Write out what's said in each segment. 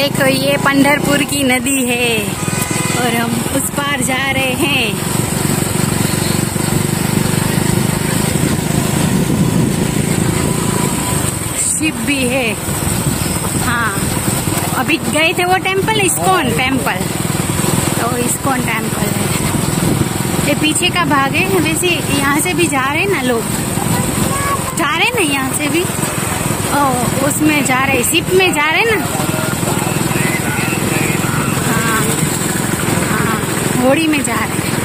देखो ये पंडरपुर की नदी है और हम उस पार जा रहे हैं। शिप भी है। हाँ। अभी गए थे वो टेंपल इस्कॉन टेंपल तो इस्कॉन टेंपल है। ये पीछे का भाग है। वैसे यहाँ से भी जा रहे हैं ना लोग? जा रहे हैं ना यहाँ से भी? ओ उसमें जा रहे शिप में जा रहे हैं ना हाँ होड़ी में जा रहे हैं।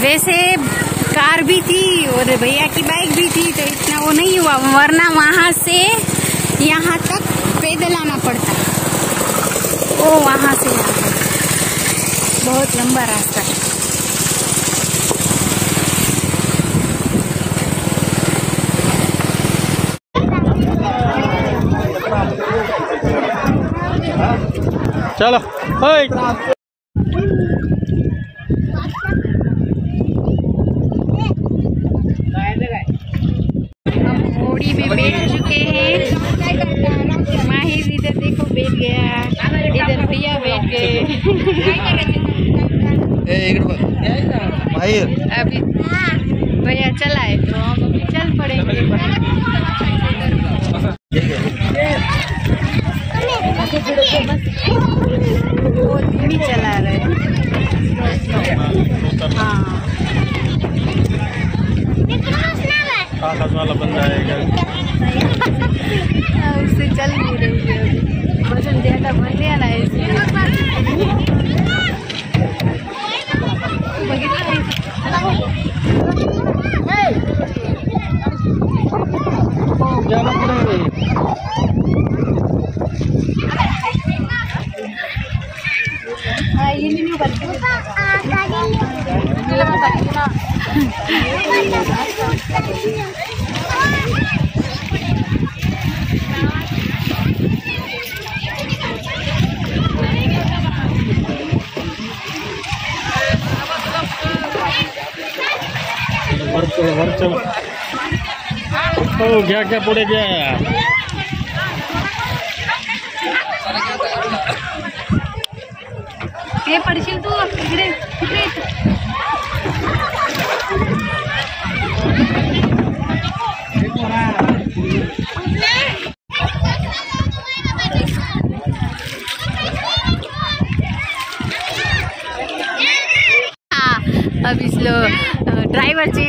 वैसे कार भी थी और भैया की बाइक भी थी तो इतना वो नहीं हुआ, वरना वहाँ से यहाँ तक पैदल आना पड़ता है। ओ वहाँ से बहुत लंबा रास्ता है। चलो ओए हम होड़ी में बैठ चुके हैं माहिर इधर देखो बैठ गया इधर माहिर अभी भैया चलाए तो हम अभी चल पड़ेंगे वो धीमी चला रहे हाँ आएगा। हाँ, उससे चल नहीं रही है वज़न ज़्यादा बढ़ पड़ेगा हाँ, ये नहीं करती वर चलो वर चलो ओ क्या क्या पुढे गया हे पडशील तू इकडे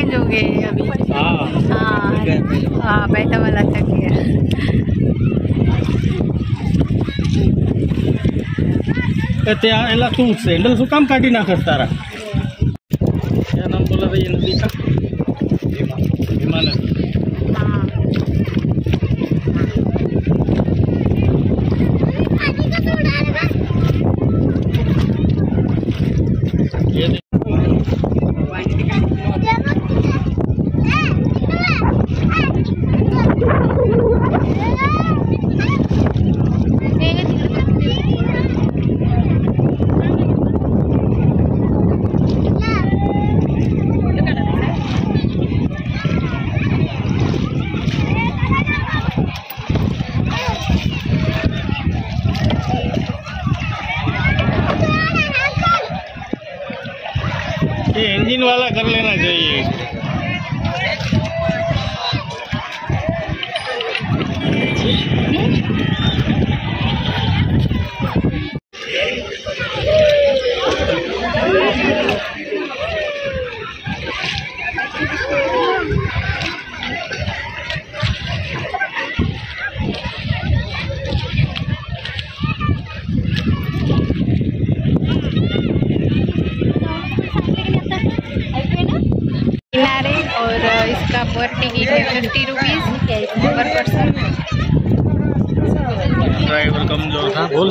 चेंज हो गए अभी हाँ हाँ हाँ बैठा वाला थक गया तर त्या याला तू सँडल શું કામ કાઢી નાખસ તારા पर टिकट है fifty rupees per person driver कमज़ोर। था बोल।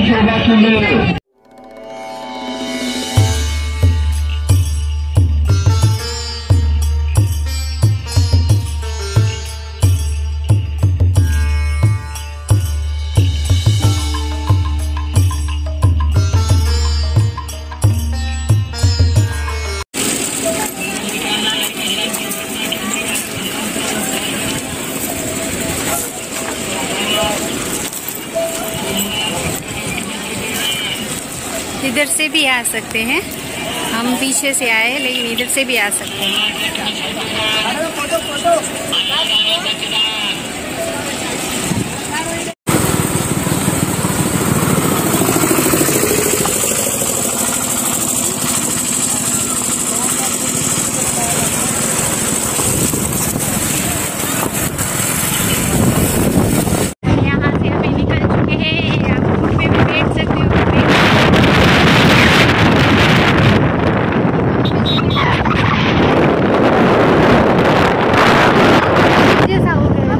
है इधर आ सकते हैं। हम पीछे से आए हैं, लेकिन इधर से भी आ सकते हैं यहाँ से अभी निकल चुके हैं आप रोड पे भी बैठ सकते हो बैठ जैसा हो गया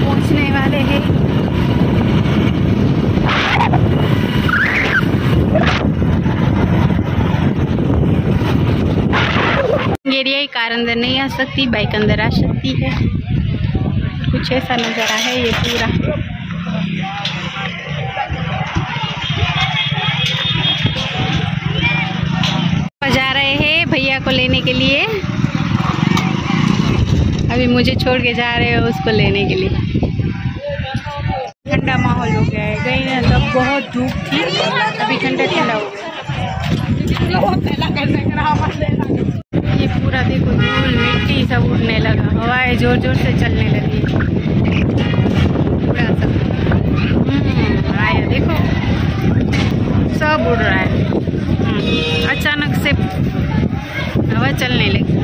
पहुँचने वाले हैं एरिया कार अंदर नहीं आ सकती बाइक अंदर आ सकती है। कुछ ऐसा नज़ारा है ये पूरा। जा रहे हैं भैया को लेने के लिए। अभी मुझे छोड़ के जा रहे हो उसको लेने के लिए। ठंडा माहौल हो गया है। गई ना तब बहुत धूप थी, अभी ठंडा ठंडा हो गया। पूरा देखो धूल मिट्टी सब उड़ने लगा। हवाएँ ज़ोर ज़ोर से चलने लगी। पूरा सब हम्म, आया देखो। सब उड़ रहा है। हम्म, अचानक से हवा चलने लगी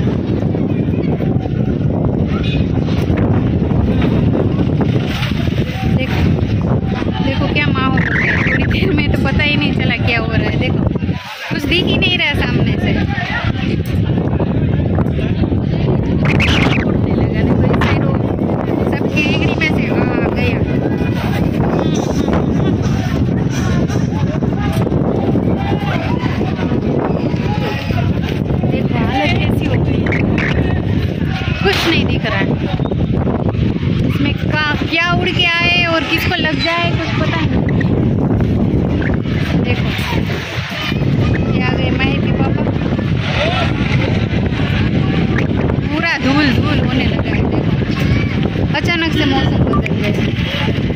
देखो देखो क्या माहौल हो गया थोड़ी देर में तो पता ही नहीं चला क्या हो रहा है देखो कुछ दिख ही नहीं रहा सामने से उड़ने लगा देखो इस साइड वो सब केंगड़ी में से हाँ गया देखो हालत कैसी हो गई है। कुछ नहीं दिख रहा है इसमें का क्या उड़ के आए और किसको लग जाए कुछ पता नहीं देखो ये आ गए महेश के पापा पूरा धूल धूल होने लगा है। अचानक से मौसम बदल गया।